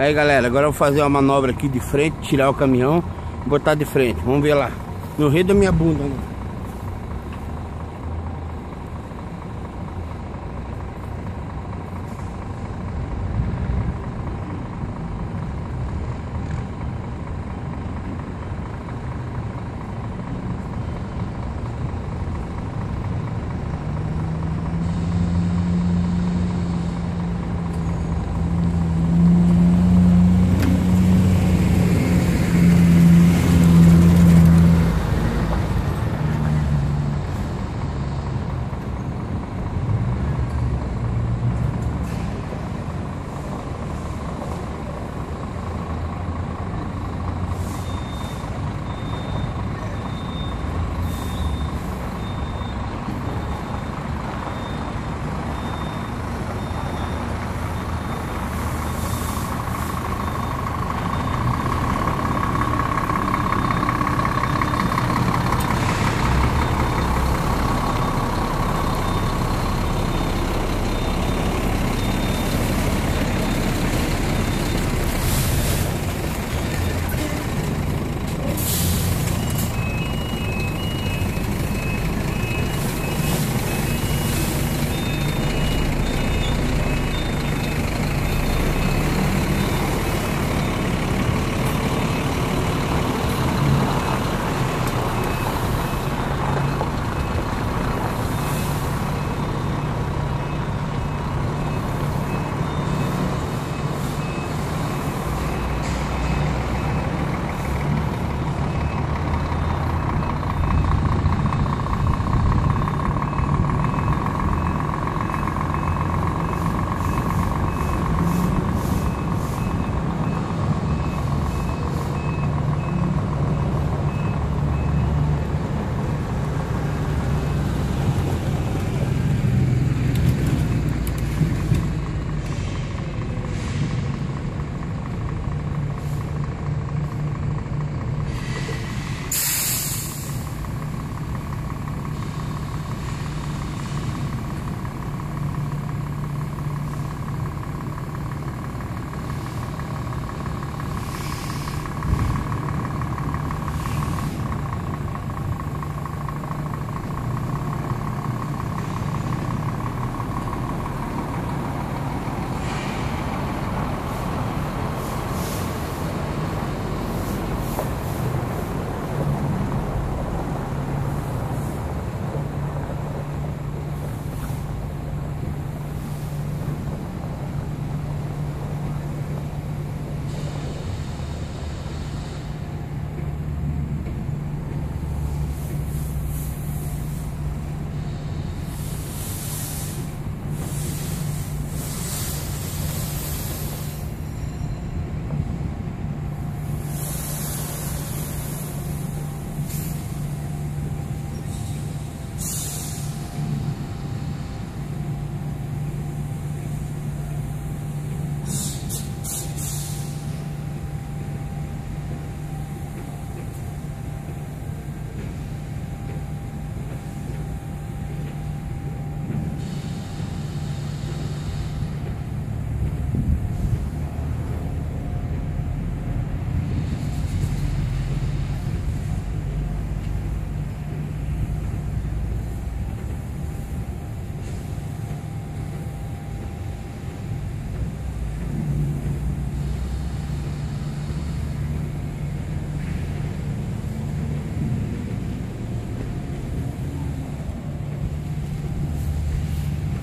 Aí galera, agora eu vou fazer uma manobra aqui de frente, tirar o caminhão, botar de frente. Vamos ver lá. No rei da minha bunda, né?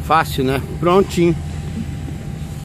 Fácil, né? Prontinho.